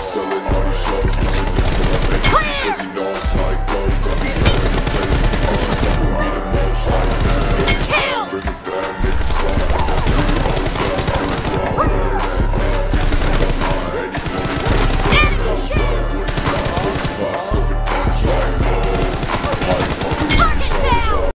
Selling all these shows, doing this. Cause he knows how